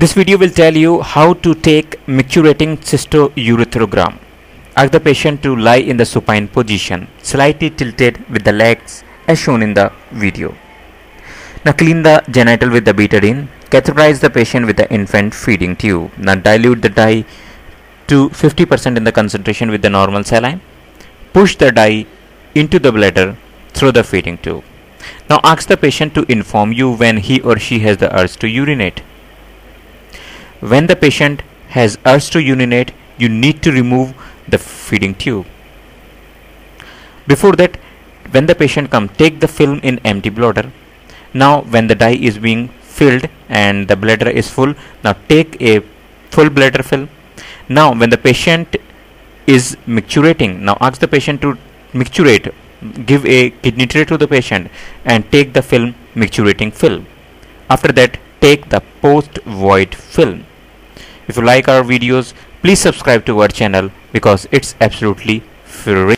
This video will tell you how to take micturating cystourethrogram. Ask the patient to lie in the supine position, slightly tilted with the legs as shown in the video. Now clean the genital with the betadine. Catheterize the patient with the infant feeding tube. Now dilute the dye to 50% in the concentration with the normal saline. Push the dye into the bladder through the feeding tube. Now ask the patient to inform you when he or she has the urge to urinate. When the patient has urge to urinate, you need to remove the feeding tube. Before that, when the patient come, take the film in empty bladder. Now when the dye is being filled and the bladder is full, now take a full bladder fill. Now when the patient is micturating, now ask the patient to micturate, give a kidney tray to the patient and take the film micturating film. After that, take the post void film. If you like our videos, please subscribe to our channel because it's absolutely free.